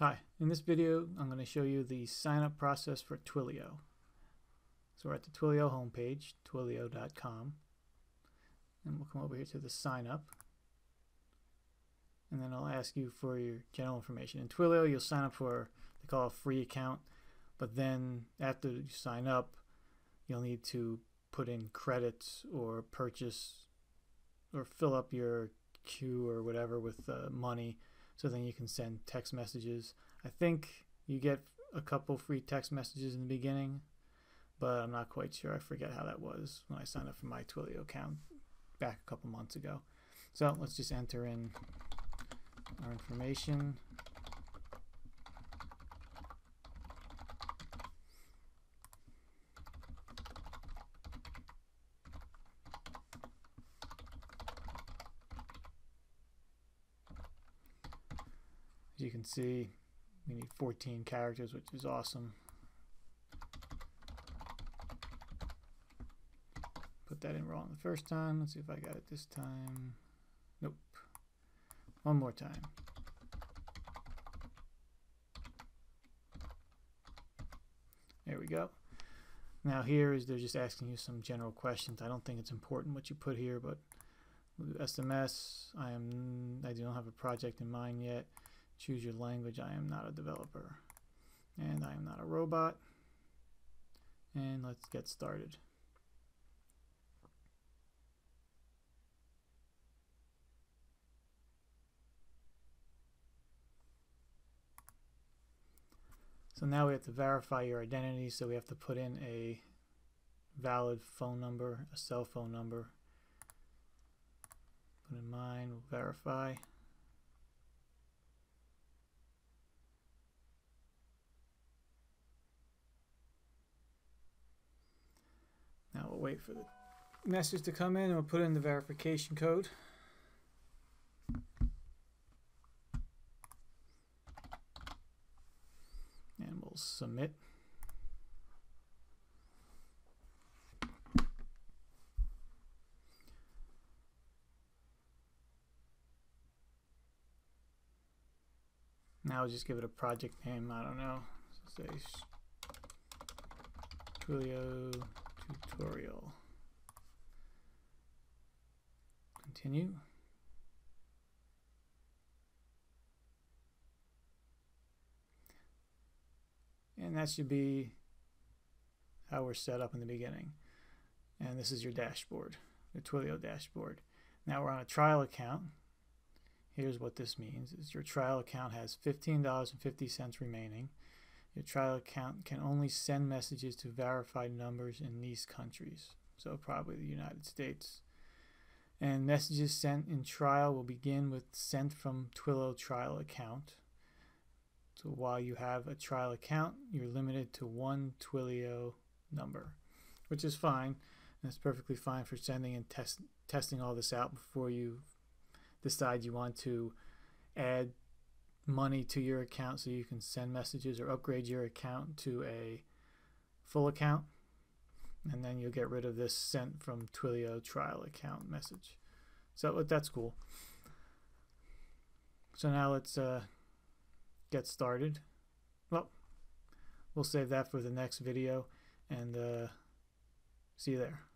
Hi, in this video I'm going to show you the sign up process for Twilio. So we're at the Twilio homepage, twilio.com, and we'll come over here to the sign up and then I'll ask you for your general information. In Twilio you'll sign up for they call a free account but then after you sign up you'll need to put in credits or purchase or fill up your queue or whatever with uh, money so then you can send text messages. I think you get a couple free text messages in the beginning, but I'm not quite sure. I forget how that was when I signed up for my Twilio account back a couple months ago. So let's just enter in our information. As you can see, we need 14 characters, which is awesome. Put that in wrong the first time. Let's see if I got it this time. Nope. One more time. There we go. Now here is they're just asking you some general questions. I don't think it's important what you put here, but SMS. I am. I don't have a project in mind yet. Choose your language. I am not a developer. And I am not a robot. And let's get started. So now we have to verify your identity. So we have to put in a valid phone number, a cell phone number. Put in mine, we'll verify. We'll wait for the message to come in and we'll put in the verification code. And we'll submit. Now I'll just give it a project name, I don't know. Say Twilio tutorial. Continue. And that should be how we're set up in the beginning. And this is your dashboard, the Twilio dashboard. Now we're on a trial account. Here's what this means is your trial account has $15.50 remaining. Your trial account can only send messages to verified numbers in these countries, so probably the United States. And messages sent in trial will begin with sent from Twilio trial account. So while you have a trial account, you're limited to one Twilio number, which is fine. That's perfectly fine for sending and test, testing all this out before you decide you want to add money to your account so you can send messages or upgrade your account to a full account and then you'll get rid of this sent from Twilio trial account message. So that's cool. So now let's uh, get started. Well we'll save that for the next video and uh, see you there